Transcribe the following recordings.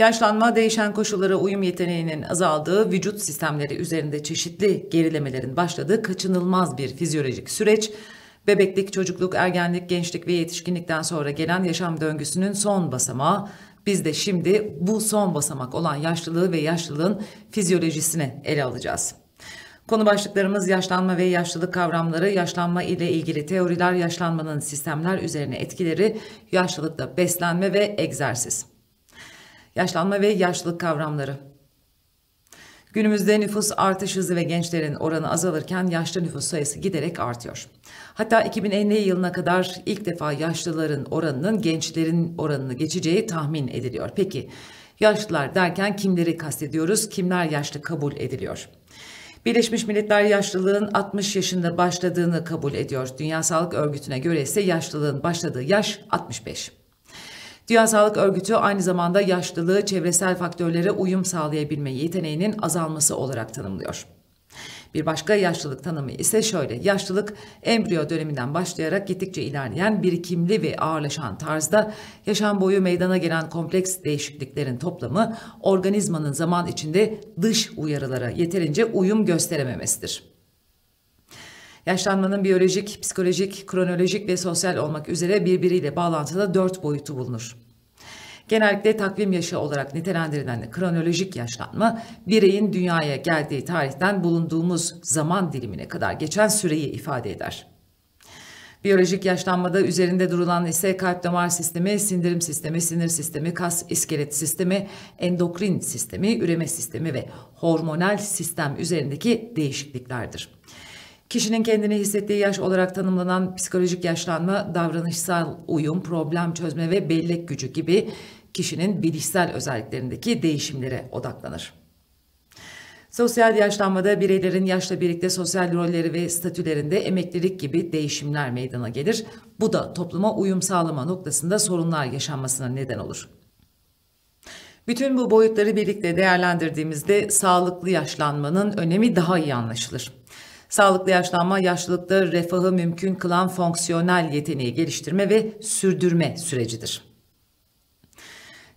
Yaşlanma, değişen koşullara uyum yeteneğinin azaldığı, vücut sistemleri üzerinde çeşitli gerilemelerin başladığı kaçınılmaz bir fizyolojik süreç. Bebeklik, çocukluk, ergenlik, gençlik ve yetişkinlikten sonra gelen yaşam döngüsünün son basamağı. Biz de şimdi bu son basamak olan yaşlılığı ve yaşlılığın fizyolojisini ele alacağız. Konu başlıklarımız yaşlanma ve yaşlılık kavramları, yaşlanma ile ilgili teoriler, yaşlanmanın sistemler üzerine etkileri, yaşlılıkta beslenme ve egzersiz. Yaşlanma ve yaşlılık kavramları. Günümüzde nüfus artış hızı ve gençlerin oranı azalırken yaşlı nüfus sayısı giderek artıyor. Hatta 2050 yılına kadar ilk defa yaşlıların oranının gençlerin oranını geçeceği tahmin ediliyor. Peki yaşlılar derken kimleri kastediyoruz? Kimler yaşlı kabul ediliyor? Birleşmiş Milletler yaşlılığın 60 yaşında başladığını kabul ediyor. Dünya Sağlık Örgütü'ne göre ise yaşlılığın başladığı yaş 65. Dünya Sağlık Örgütü aynı zamanda yaşlılığı çevresel faktörlere uyum sağlayabilme yeteneğinin azalması olarak tanımlıyor. Bir başka yaşlılık tanımı ise şöyle. Yaşlılık embriyo döneminden başlayarak gittikçe ilerleyen birikimli ve ağırlaşan tarzda yaşam boyu meydana gelen kompleks değişikliklerin toplamı organizmanın zaman içinde dış uyarılara yeterince uyum gösterememesidir. Yaşlanmanın biyolojik, psikolojik, kronolojik ve sosyal olmak üzere birbiriyle bağlantıda dört boyutu bulunur. Genellikle takvim yaşı olarak nitelendirilen kronolojik yaşlanma, bireyin dünyaya geldiği tarihten bulunduğumuz zaman dilimine kadar geçen süreyi ifade eder. Biyolojik yaşlanmada üzerinde durulan ise kalp damar sistemi, sindirim sistemi, sinir sistemi, kas iskelet sistemi, endokrin sistemi, üreme sistemi ve hormonal sistem üzerindeki değişikliklerdir. Kişinin kendini hissettiği yaş olarak tanımlanan psikolojik yaşlanma, davranışsal uyum, problem çözme ve bellek gücü gibi kişinin bilişsel özelliklerindeki değişimlere odaklanır. Sosyal yaşlanmada bireylerin yaşla birlikte sosyal rolleri ve statülerinde emeklilik gibi değişimler meydana gelir. Bu da topluma uyum sağlama noktasında sorunlar yaşanmasına neden olur. Bütün bu boyutları birlikte değerlendirdiğimizde sağlıklı yaşlanmanın önemi daha iyi anlaşılır. Sağlıklı yaşlanma yaşlılıkta refahı mümkün kılan fonksiyonel yeteneği geliştirme ve sürdürme sürecidir.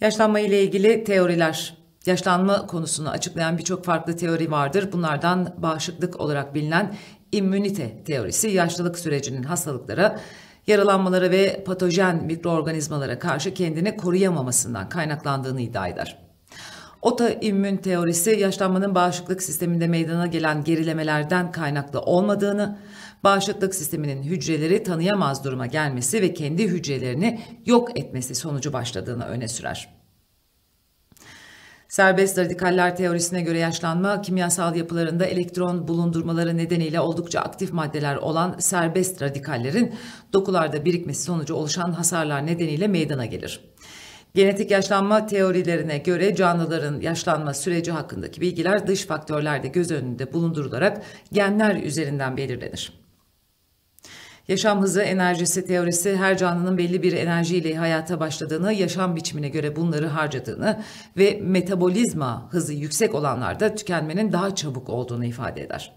Yaşlanma ile ilgili teoriler. Yaşlanma konusunu açıklayan birçok farklı teori vardır. Bunlardan bağışıklık olarak bilinen immünite teorisi yaşlılık sürecinin hastalıklara, yaralanmalara ve patojen mikroorganizmalara karşı kendini koruyamamasından kaynaklandığını iddia eder. Otoimmün teorisi yaşlanmanın bağışıklık sisteminde meydana gelen gerilemelerden kaynaklı olmadığını, bağışıklık sisteminin hücreleri tanıyamaz duruma gelmesi ve kendi hücrelerini yok etmesi sonucu başladığını öne sürer. Serbest radikaller teorisine göre yaşlanma, kimyasal yapılarında elektron bulundurmaları nedeniyle oldukça aktif maddeler olan serbest radikallerin dokularda birikmesi sonucu oluşan hasarlar nedeniyle meydana gelir. Genetik yaşlanma teorilerine göre canlıların yaşlanma süreci hakkındaki bilgiler dış faktörlerde göz önünde bulundurularak genler üzerinden belirlenir. Yaşam hızı enerjisi teorisi her canlının belli bir enerjiyle hayata başladığını, yaşam biçimine göre bunları harcadığını ve metabolizma hızı yüksek olanlarda tükenmenin daha çabuk olduğunu ifade eder.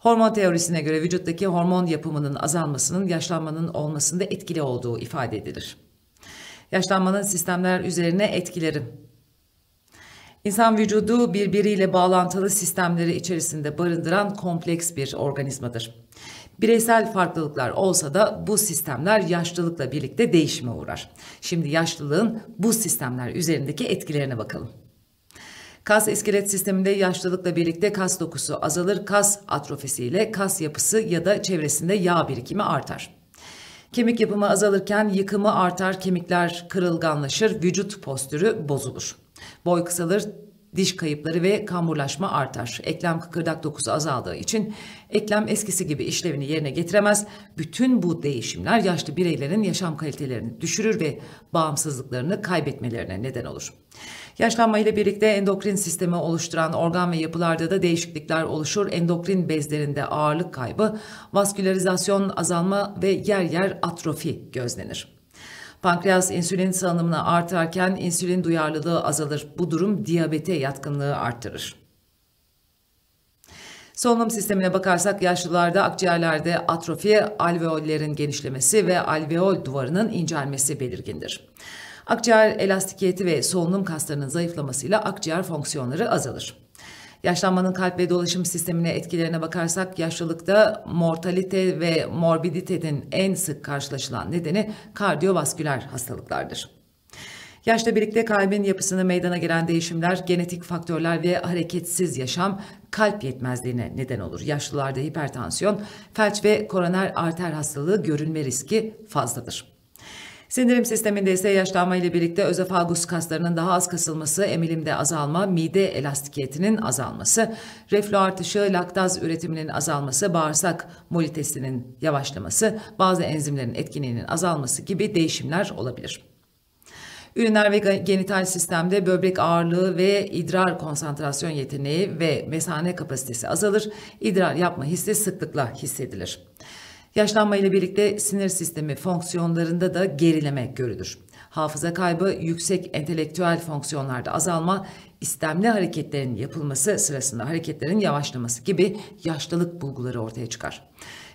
Hormon teorisine göre vücuttaki hormon yapımının azalmasının yaşlanmanın olmasında etkili olduğu ifade edilir. Yaşlanmanın sistemler üzerine etkileri. İnsan vücudu birbiriyle bağlantılı sistemleri içerisinde barındıran kompleks bir organizmadır. Bireysel farklılıklar olsa da bu sistemler yaşlılıkla birlikte değişime uğrar. Şimdi yaşlılığın bu sistemler üzerindeki etkilerine bakalım. Kas iskelet sisteminde yaşlılıkla birlikte kas dokusu azalır, kas atrofisiyle kas yapısı ya da çevresinde yağ birikimi artar. Kemik yapımı azalırken yıkımı artar, kemikler kırılganlaşır, vücut postürü bozulur. Boy kısalır, diş kayıpları ve kamburlaşma artar. Eklem kıkırdak dokusu azaldığı için eklem eskisi gibi işlevini yerine getiremez. Bütün bu değişimler yaşlı bireylerin yaşam kalitelerini düşürür ve bağımsızlıklarını kaybetmelerine neden olur. Yaşlanma ile birlikte endokrin sistemi oluşturan organ ve yapılarda da değişiklikler oluşur. Endokrin bezlerinde ağırlık kaybı, vaskülerizasyon azalma ve yer yer atrofi gözlenir. Pankreas insülin salınımını artarken insülin duyarlılığı azalır. Bu durum diyabete yatkınlığı arttırır. Solunum sistemine bakarsak yaşlılarda akciğerlerde atrofi, alveollerin genişlemesi ve alveol duvarının incelmesi belirgindir. Akciğer elastikiyeti ve solunum kaslarının zayıflamasıyla akciğer fonksiyonları azalır. Yaşlanmanın kalp ve dolaşım sistemine etkilerine bakarsak yaşlılıkta mortalite ve morbiditenin en sık karşılaşılan nedeni kardiyovasküler hastalıklardır. Yaşla birlikte kalbin yapısını meydana gelen değişimler, genetik faktörler ve hareketsiz yaşam kalp yetmezliğine neden olur. Yaşlılarda hipertansiyon, felç ve koroner arter hastalığı görülme riski fazladır. Sindirim sisteminde ise yaşlanma ile birlikte özefagus kaslarının daha az kasılması, emilimde azalma, mide elastikiyetinin azalması, reflü artışı, laktaz üretiminin azalması, bağırsak molitesinin yavaşlaması, bazı enzimlerin etkinliğinin azalması gibi değişimler olabilir. Üriner ve genital sistemde böbrek ağırlığı ve idrar konsantrasyon yeteneği ve mesane kapasitesi azalır, idrar yapma hissi sıklıkla hissedilir. Yaşlanma ile birlikte sinir sistemi fonksiyonlarında da gerileme görülür. Hafıza kaybı, yüksek entelektüel fonksiyonlarda azalma, istemli hareketlerin yapılması sırasında hareketlerin yavaşlaması gibi yaşlılık bulguları ortaya çıkar.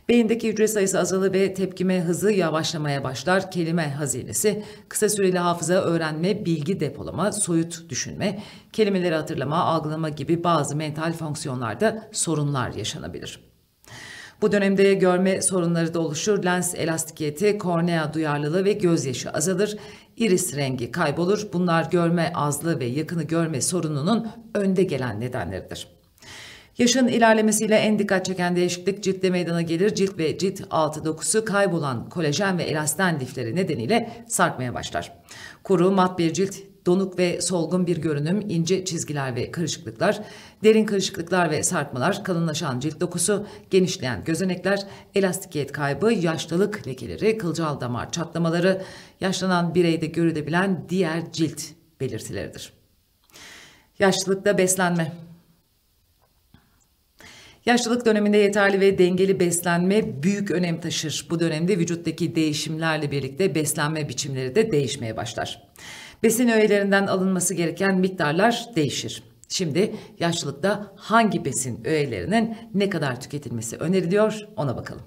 Beyindeki hücre sayısı azalır ve tepkime hızı yavaşlamaya başlar. Kelime hazinesi, kısa süreli hafıza, öğrenme, bilgi depolama, soyut düşünme, kelimeleri hatırlama, algılama gibi bazı mental fonksiyonlarda sorunlar yaşanabilir. Bu dönemde görme sorunları da oluşur. Lens elastikiyeti, kornea duyarlılığı ve gözyaşı azalır. Iris rengi kaybolur. Bunlar görme azlığı ve yakını görme sorununun önde gelen nedenleridir. Yaşın ilerlemesiyle en dikkat çeken değişiklik ciltte meydana gelir. Cilt ve cilt altı dokusu kaybolan kolajen ve elasten lifleri nedeniyle sarkmaya başlar. Kuru, mat bir cilt donuk ve solgun bir görünüm, ince çizgiler ve karışıklıklar, derin karışıklıklar ve sarkmalar, kalınlaşan cilt dokusu, genişleyen gözenekler, elastikiyet kaybı, yaşlılık lekeleri, kılcal damar çatlamaları, yaşlanan bireyde görülebilen diğer cilt belirtileridir. Yaşlılıkta beslenme Yaşlılık döneminde yeterli ve dengeli beslenme büyük önem taşır. Bu dönemde vücuttaki değişimlerle birlikte beslenme biçimleri de değişmeye başlar. Besin öğelerinden alınması gereken miktarlar değişir. Şimdi yaşlılıkta hangi besin öğelerinin ne kadar tüketilmesi öneriliyor ona bakalım.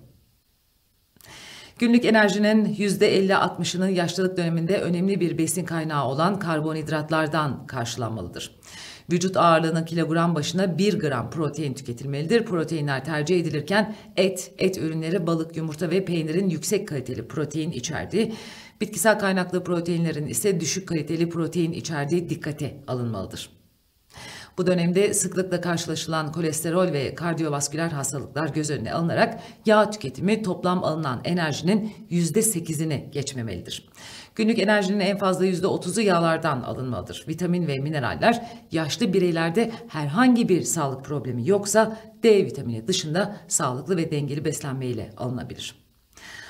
Günlük enerjinin %50-60'ının yaşlılık döneminde önemli bir besin kaynağı olan karbonhidratlardan karşılanmalıdır. Vücut ağırlığının kilogram başına 1 gram protein tüketilmelidir. Proteinler tercih edilirken et, et ürünleri, balık, yumurta ve peynirin yüksek kaliteli protein içerdiği, bitkisel kaynaklı proteinlerin ise düşük kaliteli protein içerdiği dikkate alınmalıdır. Bu dönemde sıklıkla karşılaşılan kolesterol ve kardiyovasküler hastalıklar göz önüne alınarak yağ tüketimi toplam alınan enerjinin %8'ini geçmemelidir. Günlük enerjinin en fazla %30'u yağlardan alınmalıdır. Vitamin ve mineraller yaşlı bireylerde herhangi bir sağlık problemi yoksa D vitamini dışında sağlıklı ve dengeli beslenme ile alınabilir.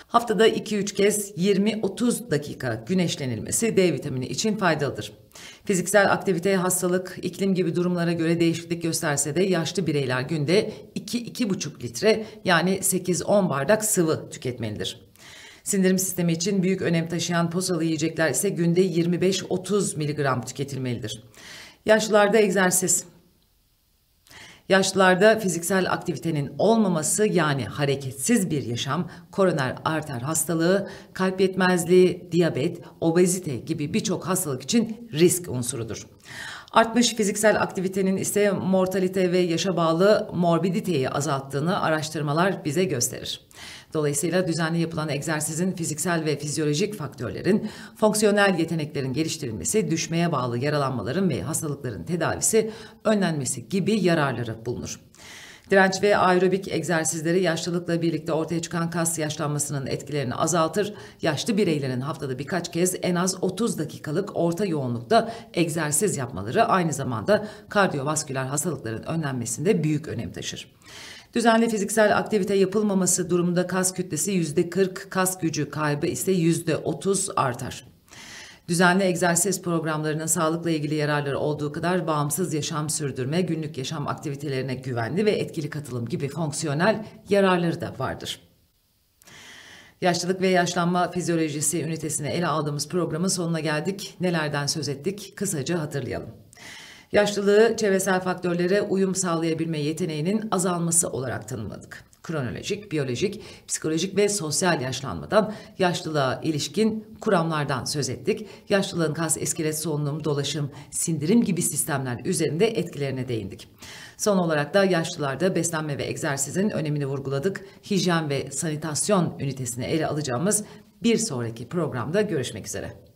Haftada 2-3 kez 20-30 dakika güneşlenilmesi D vitamini için faydalıdır. Fiziksel aktivite, hastalık, iklim gibi durumlara göre değişiklik gösterse de yaşlı bireyler günde 2-2,5 litre yani 8-10 bardak sıvı tüketmelidir. Sindirim sistemi için büyük önem taşıyan posalı yiyecekler ise günde 25-30 mg tüketilmelidir. Yaşlılarda egzersiz. Yaşlılarda fiziksel aktivitenin olmaması yani hareketsiz bir yaşam, koroner arter hastalığı, kalp yetmezliği, diyabet, obezite gibi birçok hastalık için risk unsurudur. Artmış fiziksel aktivitenin ise mortalite ve yaşa bağlı morbiditeyi azalttığını araştırmalar bize gösterir. Dolayısıyla düzenli yapılan egzersizin fiziksel ve fizyolojik faktörlerin, fonksiyonel yeteneklerin geliştirilmesi, düşmeye bağlı yaralanmaların ve hastalıkların tedavisi, önlenmesi gibi yararları bulunur. Direnç ve aerobik egzersizleri yaşlılıkla birlikte ortaya çıkan kas yaşlanmasının etkilerini azaltır. Yaşlı bireylerin haftada birkaç kez en az 30 dakikalık orta yoğunlukta egzersiz yapmaları aynı zamanda kardiyovasküler hastalıkların önlenmesinde büyük önem taşır. Düzenli fiziksel aktivite yapılmaması durumunda kas kütlesi %40, kas gücü kaybı ise %30 artar. Düzenli egzersiz programlarının sağlıkla ilgili yararları olduğu kadar bağımsız yaşam sürdürme, günlük yaşam aktivitelerine güvenli ve etkili katılım gibi fonksiyonel yararları da vardır. Yaşlılık ve yaşlanma fizyolojisi ünitesine ele aldığımız programın sonuna geldik. Nelerden söz ettik? Kısaca hatırlayalım. Yaşlılığı çevresel faktörlere uyum sağlayabilme yeteneğinin azalması olarak tanımladık. Kronolojik, biyolojik, psikolojik ve sosyal yaşlanmadan yaşlılığa ilişkin kuramlardan söz ettik. Yaşlılığın kas, iskelet, solunum, dolaşım, sindirim gibi sistemler üzerinde etkilerine değindik. Son olarak da yaşlılarda beslenme ve egzersizin önemini vurguladık. Hijyen ve sanitasyon ünitesini ele alacağımız bir sonraki programda görüşmek üzere.